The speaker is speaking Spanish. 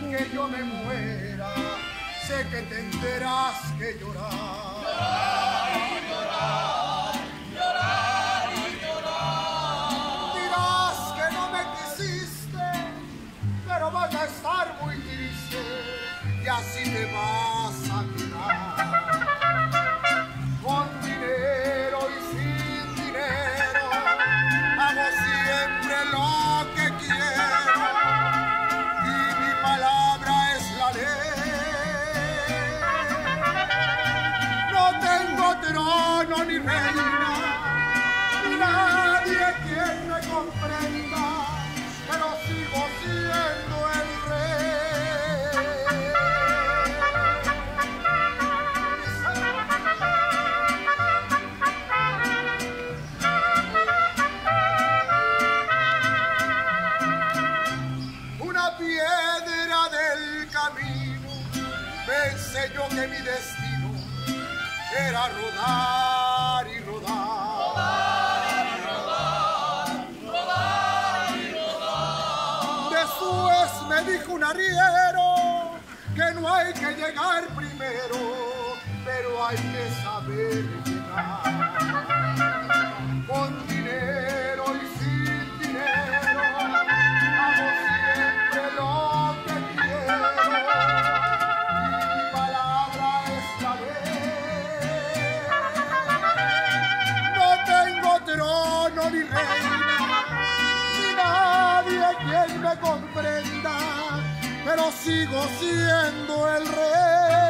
que yo me muera, sé que tendrás que llorar. Llorar y llorar, llorar y llorar. Dirás que no me quisiste, pero vas a estar muy triste y así te vas nadie quien me comprenda, pero sigo siendo el rey. Una piedra del camino me enseñó que mi destino era rodar Después me dijo un arriero que no hay que llegar primero, pero hay que saber. pero sigo siendo el rey.